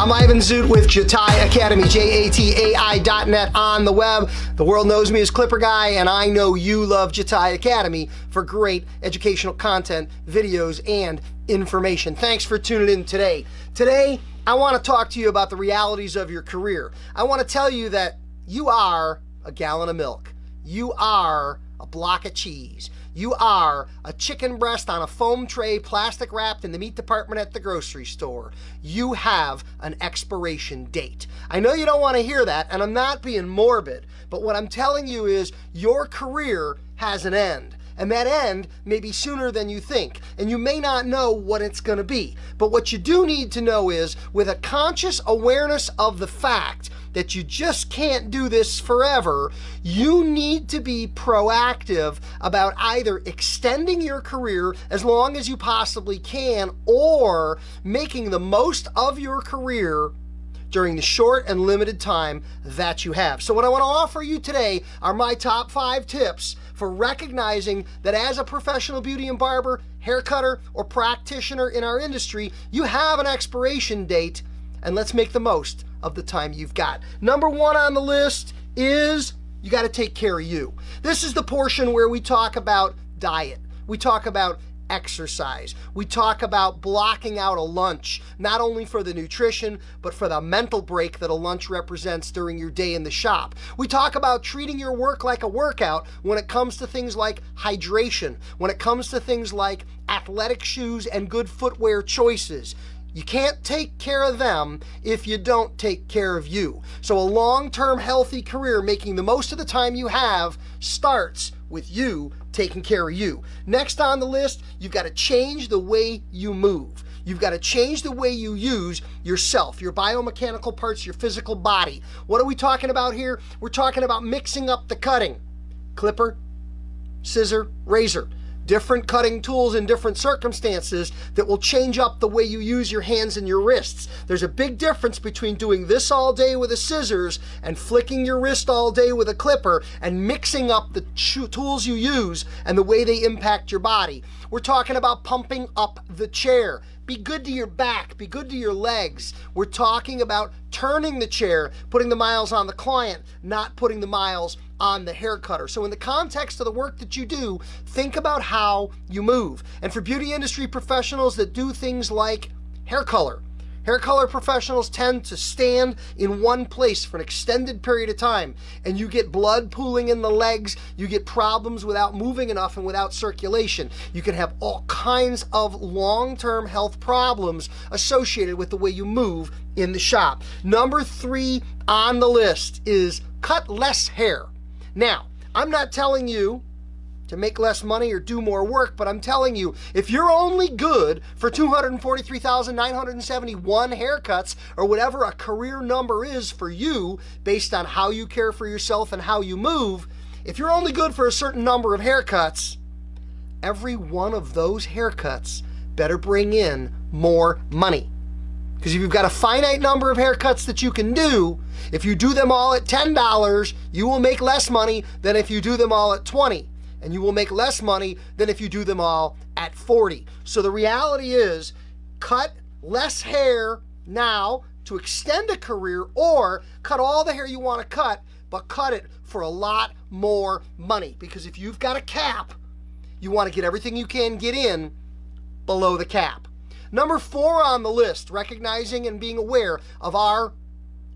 I'm Ivan Zoot with Jatai Academy, J-A-T-A-I.net on the web. The world knows me as Clipper Guy, and I know you love Jatai Academy for great educational content, videos, and information. Thanks for tuning in today. Today, I want to talk to you about the realities of your career. I want to tell you that you are a gallon of milk. You are a block of cheese. You are a chicken breast on a foam tray, plastic wrapped in the meat department at the grocery store. You have an expiration date. I know you don't want to hear that, and I'm not being morbid, but what I'm telling you is your career has an end. And that end may be sooner than you think. And you may not know what it's going to be. But what you do need to know is with a conscious awareness of the fact that you just can't do this forever, you need to be proactive about either extending your career as long as you possibly can or making the most of your career during the short and limited time that you have. So, what I want to offer you today are my top five tips for recognizing that as a professional beauty and barber, hair cutter, or practitioner in our industry, you have an expiration date, and let's make the most of the time you've got. Number one on the list is you got to take care of you. This is the portion where we talk about diet. We talk about exercise. We talk about blocking out a lunch, not only for the nutrition, but for the mental break that a lunch represents during your day in the shop. We talk about treating your work like a workout when it comes to things like hydration, when it comes to things like athletic shoes and good footwear choices. You can't take care of them if you don't take care of you. So, a long term healthy career, making the most of the time you have, starts with you taking care of you. Next on the list, you've got to change the way you move. You've got to change the way you use yourself, your biomechanical parts, your physical body. What are we talking about here? We're talking about mixing up the cutting clipper, scissor, razor different cutting tools in different circumstances that will change up the way you use your hands and your wrists. There's a big difference between doing this all day with a scissors and flicking your wrist all day with a clipper and mixing up the tools you use and the way they impact your body. We're talking about pumping up the chair. Be good to your back, be good to your legs. We're talking about turning the chair, putting the miles on the client, not putting the miles on the hair cutter. So, in the context of the work that you do, think about how you move. And for beauty industry professionals that do things like hair color, Hair color professionals tend to stand in one place for an extended period of time, and you get blood pooling in the legs, you get problems without moving enough and without circulation. You can have all kinds of long term health problems associated with the way you move in the shop. Number three on the list is cut less hair. Now, I'm not telling you to make less money or do more work, but I'm telling you, if you're only good for 243,971 haircuts or whatever a career number is for you based on how you care for yourself and how you move, if you're only good for a certain number of haircuts, every one of those haircuts better bring in more money. Because if you've got a finite number of haircuts that you can do, if you do them all at $10, you will make less money than if you do them all at 20 and you will make less money than if you do them all at 40. So the reality is cut less hair now to extend a career or cut all the hair you want to cut, but cut it for a lot more money because if you've got a cap, you want to get everything you can get in below the cap. Number 4 on the list, recognizing and being aware of our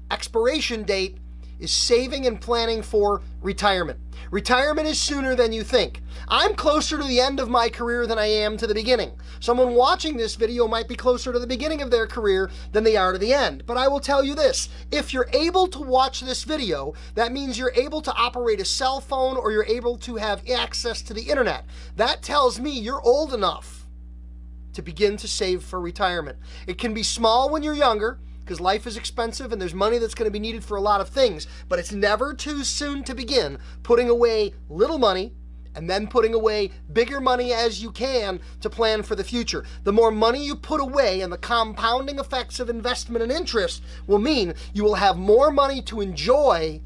expiration date is saving and planning for retirement. Retirement is sooner than you think. I'm closer to the end of my career than I am to the beginning. Someone watching this video might be closer to the beginning of their career than they are to the end. But I will tell you this if you're able to watch this video, that means you're able to operate a cell phone or you're able to have access to the internet. That tells me you're old enough to begin to save for retirement. It can be small when you're younger because life is expensive and there's money that's going to be needed for a lot of things. But it's never too soon to begin putting away little money and then putting away bigger money as you can to plan for the future. The more money you put away and the compounding effects of investment and interest will mean you will have more money to enjoy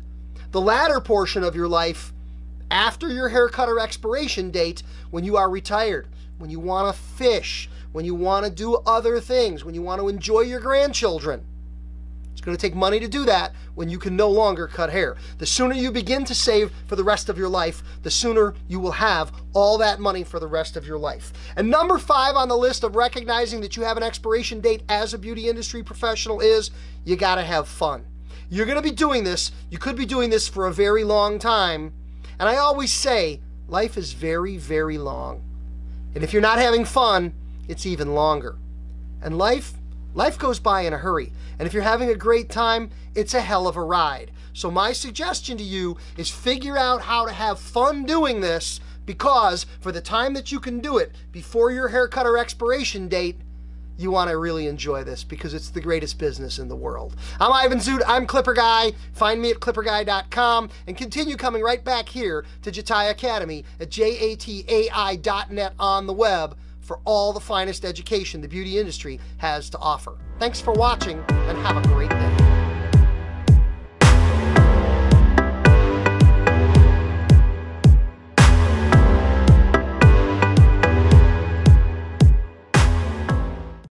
the latter portion of your life after your haircut or expiration date when you are retired, when you want to fish, when you want to do other things, when you want to enjoy your grandchildren. It's going to take money to do that when you can no longer cut hair. The sooner you begin to save for the rest of your life, the sooner you will have all that money for the rest of your life. And number five on the list of recognizing that you have an expiration date as a beauty industry professional is you got to have fun. You're going to be doing this. You could be doing this for a very long time. And I always say, life is very, very long. And if you're not having fun, it's even longer. And life, life goes by in a hurry. And if you're having a great time, it's a hell of a ride. So my suggestion to you is figure out how to have fun doing this because for the time that you can do it before your haircut or expiration date, you want to really enjoy this because it's the greatest business in the world. I'm Ivan Zoot. I'm Clipper Guy. Find me at clipperguy.com and continue coming right back here to Jatai Academy at jatai.net on the web for all the finest education the beauty industry has to offer. Thanks for watching and have a great day.